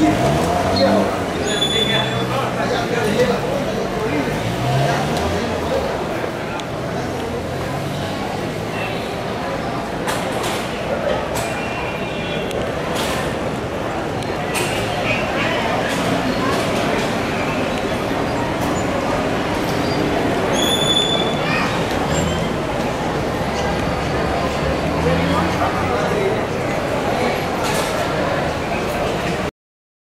Yo.